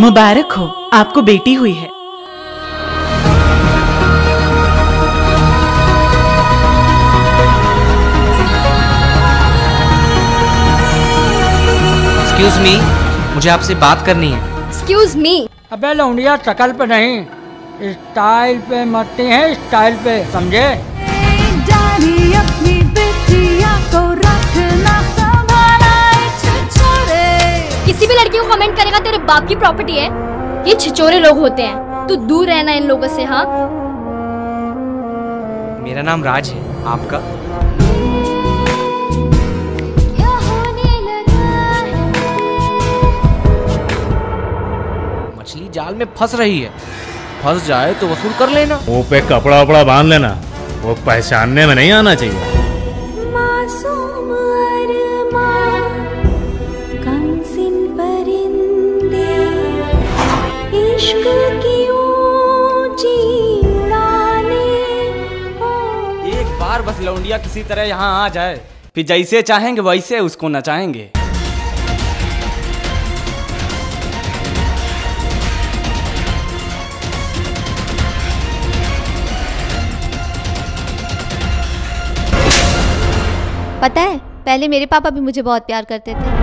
मुबारक हो आपको बेटी हुई है। एक्सक्यूज मी मुझे आपसे बात करनी है। एक्सक्यूज मी अबे लौंडिया शकल पे नहीं। स्टाइल पे मरती हैं स्टाइल पे समझे? किसी भी लड़की को कमेंट करेगा तेरे बाप की प्रॉपर्टी है। ये छिचोरे लोग होते हैं। तू दूर रहना इन लोगों से हाँ? मेरा नाम राज है। आपका? क्या होने लगा है मछली जाल में फंस रही है। फंस जाए तो वसूल कर लेना। मुँह पे कपड़ा वपड़ा बाँध लेना। वो पहचानने में नहीं आना चाहिए। एक बार बस लौंडिया किसी तरह यहाँ आ जाए। फिर जैसे चाहेंगे वैसे उसको नचाएँगे पता है पहले मेरे पापा भी मुझे बहुत प्यार करते थे।